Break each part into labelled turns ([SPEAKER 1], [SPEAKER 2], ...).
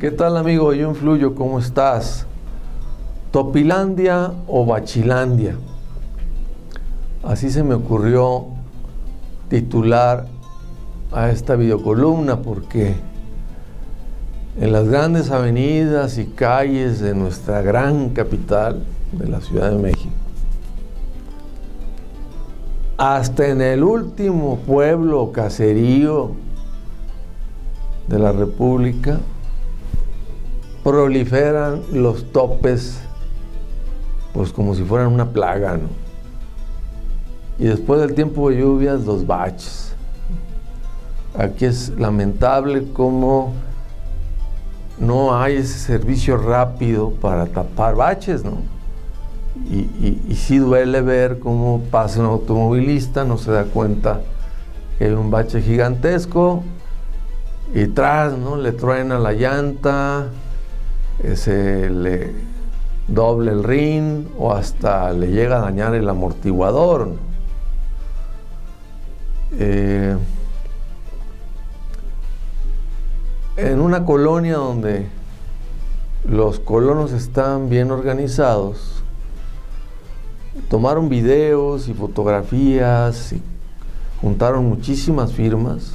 [SPEAKER 1] ¿Qué tal amigo? Yo influyo, ¿cómo estás? ¿Topilandia o Bachilandia? Así se me ocurrió titular a esta videocolumna porque en las grandes avenidas y calles de nuestra gran capital, de la Ciudad de México, hasta en el último pueblo caserío de la República, proliferan los topes, pues como si fueran una plaga, ¿no? Y después del tiempo de lluvias, los baches. Aquí es lamentable cómo no hay ese servicio rápido para tapar baches, ¿no? Y, y, sí duele ver cómo pasa un automovilista, no se da cuenta que hay un bache gigantesco y tras, ¿no? Le truena la llanta, se le doble el rin o hasta le llega a dañar el amortiguador. Eh, en una colonia donde los colonos están bien organizados, tomaron videos y fotografías y juntaron muchísimas firmas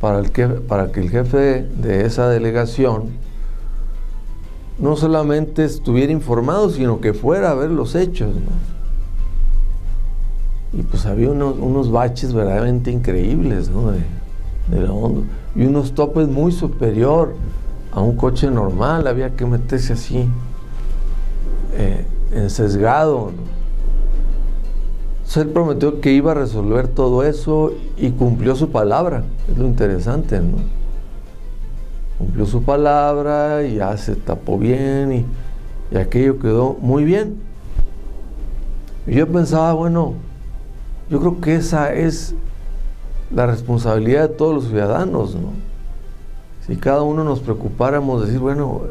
[SPEAKER 1] para, el que, para que el jefe de esa delegación no solamente estuviera informado, sino que fuera a ver los hechos. Y pues había unos, baches verdaderamente increíbles ¿no? de, la onda. Y unos topes muy superior a un coche normal, había que meterse así, eh, en sesgado. él prometió que iba a resolver todo eso y cumplió su palabra. Es lo interesante, ¿no? Cumplió su palabra y ya se tapó bien y, aquello quedó muy bien. Y yo pensaba, bueno, yo creo que esa es la responsabilidad de todos los ciudadanos, ¿no? Si cada uno nos preocupáramos, decir, bueno,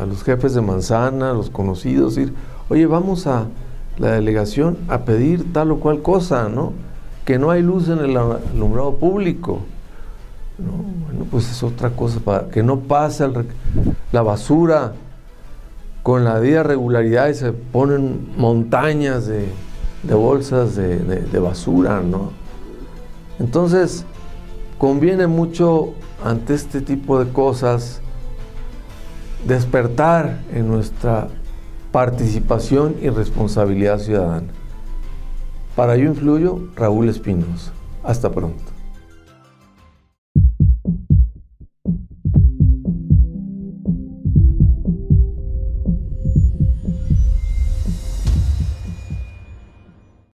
[SPEAKER 1] a, los jefes de manzana, a los conocidos, decir, oye, vamos a la delegación a pedir tal o cual cosa, ¿no? Que no hay luz en el alumbrado público. Bueno, pues es otra cosa, para que no pase la basura con la día regularidad y se ponen montañas de, bolsas de, de basura, ¿no? Entonces, conviene mucho ante este tipo de cosas despertar en nuestra participación y responsabilidad ciudadana. Para ello influyo, Raúl Espinos. Hasta pronto.